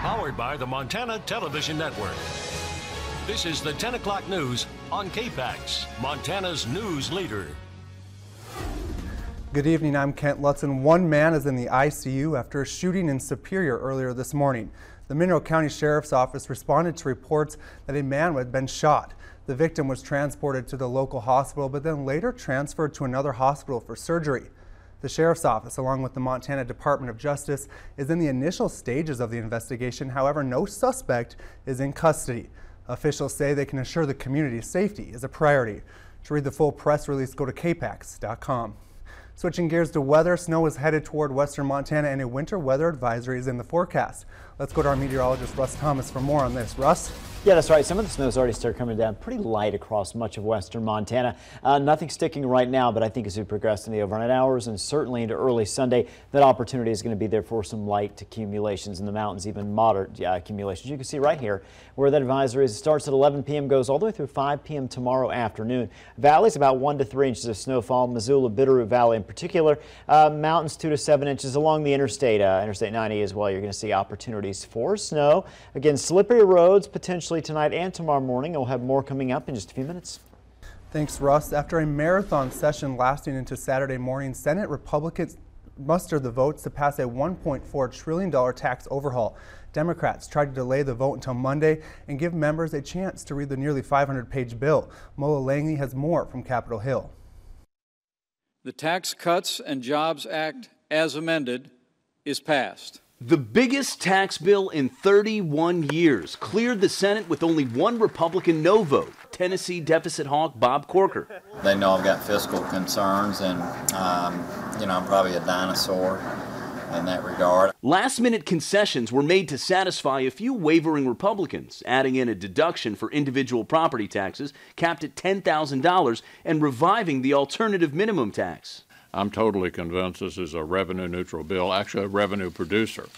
Powered by the Montana Television Network. This is the 10 o'clock news on KPAX, Montana's news leader. Good evening, I'm Kent Lutzen. One man is in the ICU after a shooting in Superior earlier this morning. The Mineral County Sheriff's Office responded to reports that a man had been shot. The victim was transported to the local hospital, but then later transferred to another hospital for surgery. The Sheriff's Office, along with the Montana Department of Justice, is in the initial stages of the investigation. However, no suspect is in custody. Officials say they can assure the community's safety is a priority. To read the full press release, go to kpax.com. Switching gears to weather, snow is headed toward western Montana and a winter weather advisory is in the forecast. Let's go to our meteorologist Russ Thomas for more on this. Russ? Yeah, that's right. Some of the snow's already started coming down pretty light across much of western Montana. Uh, nothing sticking right now, but I think as we progress in the overnight hours and certainly into early Sunday, that opportunity is going to be there for some light accumulations in the mountains, even moderate accumulations. You can see right here where that advisory is. It starts at 11 p.m., goes all the way through 5 p.m. tomorrow afternoon. Valleys about 1 to 3 inches of snowfall. Missoula, Bitterroot Valley in particular. Uh, mountains 2 to 7 inches along the interstate, uh, Interstate 90 as well. You're going to see opportunities for snow. Again, slippery roads potentially tonight and tomorrow morning. We'll have more coming up in just a few minutes. Thanks, Russ. After a marathon session lasting into Saturday morning, Senate Republicans mustered the votes to pass a $1.4 trillion tax overhaul. Democrats tried to delay the vote until Monday and give members a chance to read the nearly 500-page bill. Mola Lenghi has more from Capitol Hill. The Tax Cuts and Jobs Act, as amended, is passed. The biggest tax bill in 31 years cleared the Senate with only one Republican no vote, Tennessee deficit hawk Bob Corker. They know I've got fiscal concerns and, um, you know, I'm probably a dinosaur in that regard. Last minute concessions were made to satisfy a few wavering Republicans, adding in a deduction for individual property taxes capped at $10,000 and reviving the alternative minimum tax. I'm totally convinced this is a revenue neutral bill, actually a revenue producer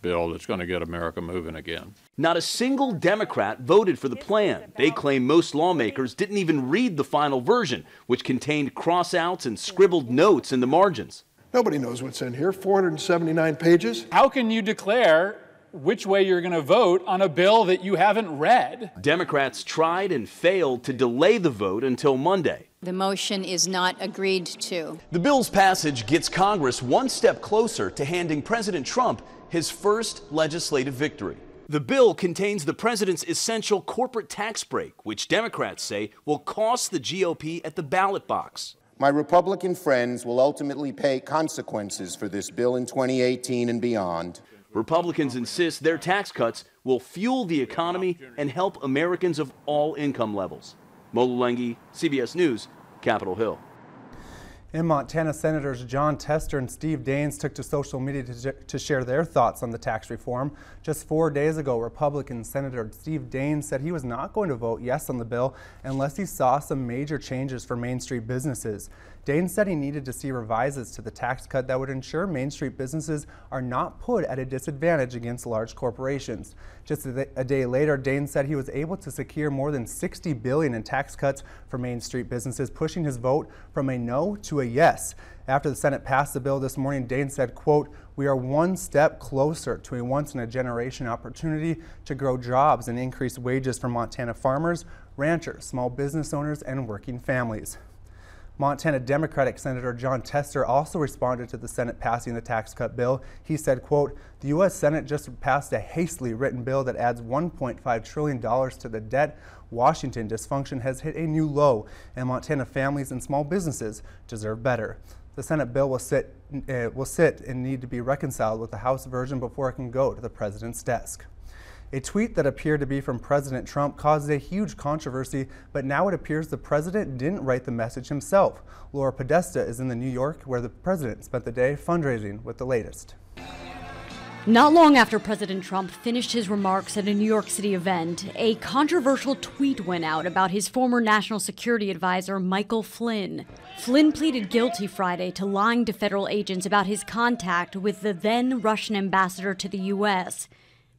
bill that's going to get America moving again. Not a single Democrat voted for the plan. They claim most lawmakers didn't even read the final version, which contained crossouts and scribbled notes in the margins. Nobody knows what's in here, 479 pages. How can you declare which way you're going to vote on a bill that you haven't read? Democrats tried and failed to delay the vote until Monday. The motion is not agreed to. The bill's passage gets Congress one step closer to handing President Trump his first legislative victory. The bill contains the president's essential corporate tax break, which Democrats say will cost the GOP at the ballot box. My Republican friends will ultimately pay consequences for this bill in 2018 and beyond. Republicans insist their tax cuts will fuel the economy and help Americans of all income levels. Lenghi, CBS News, Capitol Hill. In Montana, Senators Jon Tester and Steve Daines took to social media to, to, share their thoughts on the tax reform. Just four days ago, Republican Senator Steve Daines said he was not going to vote yes on the bill unless he saw some major changes for Main Street businesses. Daines said he needed to see revises to the tax cut that would ensure Main Street businesses are not put at a disadvantage against large corporations. Just a, a day later, Daines said he was able to secure more than 60 billion in tax cuts for Main Street businesses, pushing his vote from a no to a yes. After the Senate passed the bill this morning, Daines said, quote, we are one step closer to a once in a generation opportunity to grow jobs and increase wages for Montana farmers, ranchers, small business owners, and working families. Montana Democratic Senator Jon Tester also responded to the Senate passing the tax cut bill. He said, quote, the U.S. Senate just passed a hastily written bill that adds $1.5 trillion to the debt. Washington dysfunction has hit a new low, and Montana families and small businesses deserve better. The Senate bill will sit, uh, will sit and need to be reconciled with the House version before it can go to the president's desk. A tweet that appeared to be from President Trump caused a huge controversy, but now it appears the president didn't write the message himself. Laura Podesta is in the New York where the president spent the day fundraising with the latest. Not long after President Trump finished his remarks at a New York City event, a controversial tweet went out about his former national security advisor, Michael Flynn. Flynn pleaded guilty Friday to lying to federal agents about his contact with the then Russian ambassador to the U.S.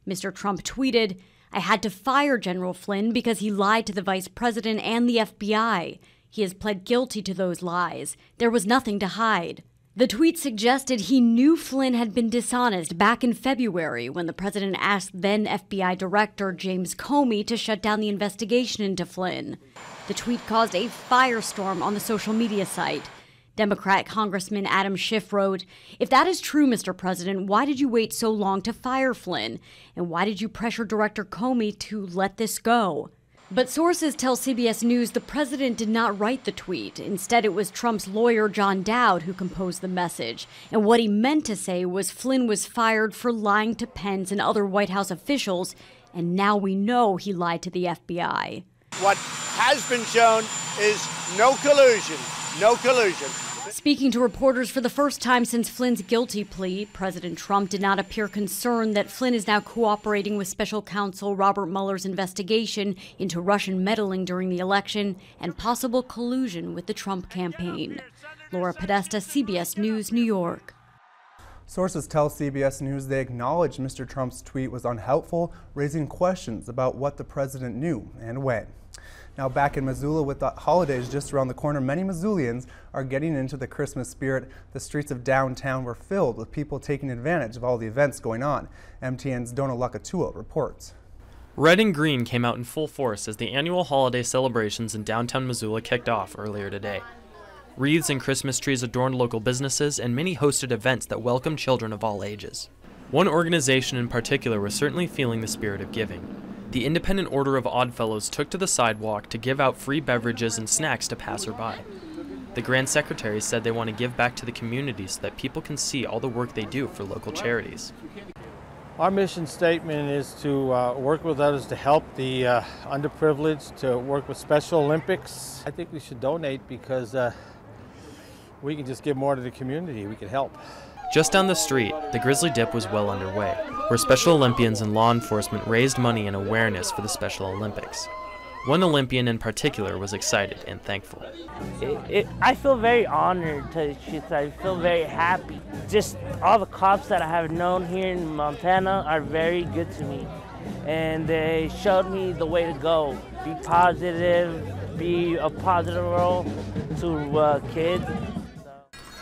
Mr. Trump tweeted, I had to fire General Flynn because he lied to the vice president and the FBI. He has pled guilty to those lies. There was nothing to hide. The tweet suggested he knew Flynn had been dishonest back in February when the president asked then FBI Director James Comey to shut down the investigation into Flynn. The tweet caused a firestorm on the social media site. Democrat Congressman Adam Schiff wrote, If that is true, Mr. President, why did you wait so long to fire Flynn? And why did you pressure Director Comey to let this go? But sources tell CBS News the president did not write the tweet. Instead, it was Trump's lawyer, John Dowd, who composed the message. And what he meant to say was Flynn was fired for lying to Pence and other White House officials, and now we know he lied to the FBI. What has been shown is no collusion. No collusion. Speaking to reporters for the first time since Flynn's guilty plea, President Trump did not appear concerned that Flynn is now cooperating with special counsel Robert Mueller's investigation into Russian meddling during the election and possible collusion with the Trump campaign. Laura Podesta, CBS News, New York. Sources tell CBS News they acknowledge Mr. Trump's tweet was unhelpful, raising questions about what the president knew and when. Now back in Missoula with the holidays just around the corner, many Missoulians are getting into the Christmas spirit. The streets of downtown were filled with people taking advantage of all the events going on. MTN's Dona Lakatua reports. Red and green came out in full force as the annual holiday celebrations in downtown Missoula kicked off earlier today. Wreaths and Christmas trees adorned local businesses, and many hosted events that welcomed children of all ages. One organization in particular was certainly feeling the spirit of giving the Independent Order of Oddfellows took to the sidewalk to give out free beverages and snacks to passerby. The Grand Secretary said they want to give back to the community so that people can see all the work they do for local charities. Our mission statement is to uh, work with others to help the uh, underprivileged, to work with Special Olympics. I think we should donate because uh, we can just give more to the community. We can help. Just down the street, the Grizzly Dip was well underway, where Special Olympians and law enforcement raised money and awareness for the Special Olympics. One Olympian in particular was excited and thankful. It, it, I feel very honored to I feel very happy. Just all the cops that I have known here in Montana are very good to me. And they showed me the way to go. Be positive, be a positive role to uh, kids.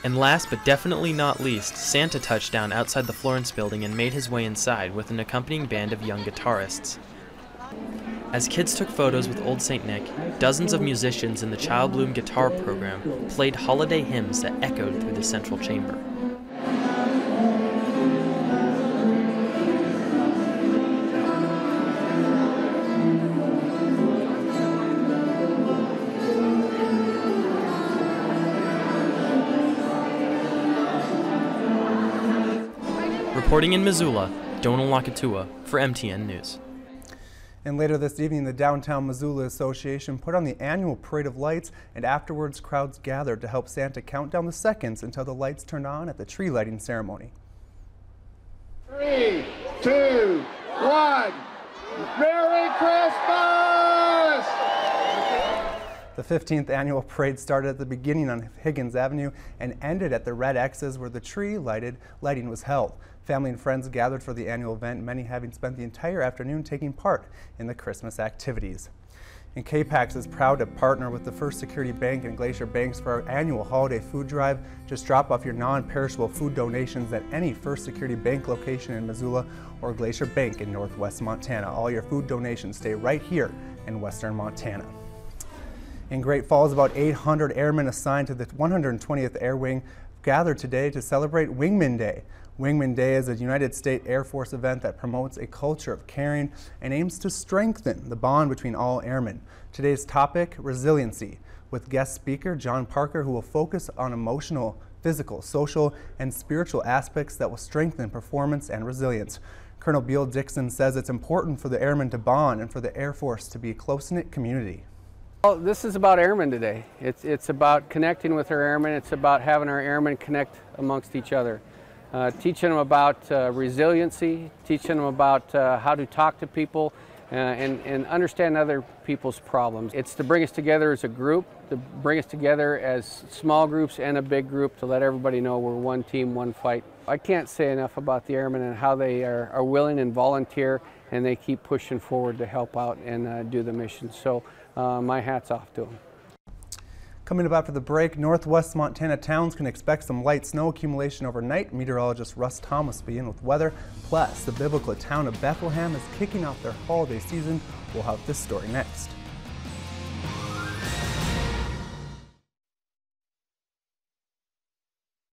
And last but definitely not least, Santa touched down outside the Florence building and made his way inside with an accompanying band of young guitarists. As kids took photos with Old St. Nick, dozens of musicians in the Childbloom guitar program played holiday hymns that echoed through the central chamber. Reporting in Missoula, Donald Lakatua for MTN News. And later this evening, the Downtown Missoula Association put on the annual Parade of Lights, and afterwards, crowds gathered to help Santa count down the seconds until the lights turned on at the tree lighting ceremony. Three, two, one. Merry Christmas! The 15th annual parade started at the beginning on Higgins Avenue and ended at the red X's where the tree lighted lighting was held. Family and friends gathered for the annual event, many having spent the entire afternoon taking part in the Christmas activities. And KPAX is proud to partner with the First Security Bank and Glacier Banks for our annual holiday food drive. Just drop off your non-perishable food donations at any First Security Bank location in Missoula or Glacier Bank in Northwest Montana. All your food donations stay right here in Western Montana. In Great Falls, about 800 airmen assigned to the 120th Air Wing gathered today to celebrate Wingman Day. Wingman Day is a United States Air Force event that promotes a culture of caring and aims to strengthen the bond between all airmen. Today's topic, resiliency, with guest speaker John Parker who will focus on emotional, physical, social, and spiritual aspects that will strengthen performance and resilience. Colonel Beal Dixon says it's important for the airmen to bond and for the Air Force to be a close-knit community. Well, this is about airmen today. It's, it's about connecting with our airmen. It's about having our airmen connect amongst each other uh, teaching them about uh, resiliency, teaching them about uh, how to talk to people uh, and, and understand other people's problems. It's to bring us together as a group, to bring us together as small groups and a big group to let everybody know we're one team, one fight. I can't say enough about the airmen and how they are, are willing and volunteer and they keep pushing forward to help out and uh, do the mission. So uh, my hat's off to them. Coming up after the break, northwest Montana towns can expect some light snow accumulation overnight. Meteorologist Russ Thomas will be in with weather. Plus, the biblical town of Bethlehem is kicking off their holiday season. We'll have this story next.